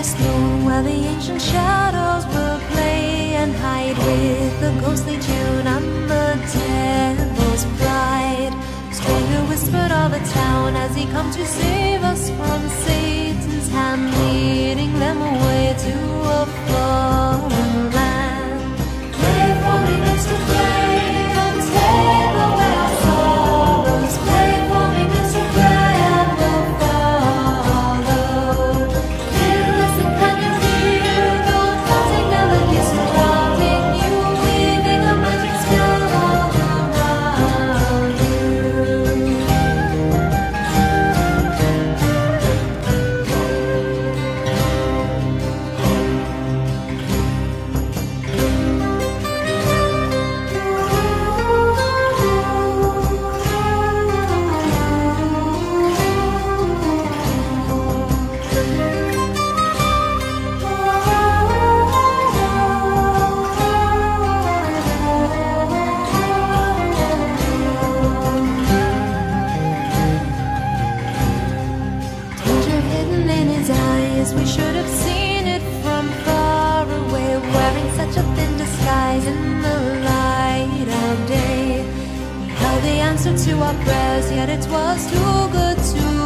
this where the ancient shadows will play and hide with the ghostly tune. I'm the devil's bride. Stranger whispered all the town as he come to save us from. Eyes, we should have seen it from far away. Wearing such a thin disguise in the light of day. He held the answer to our prayers, yet it was too good to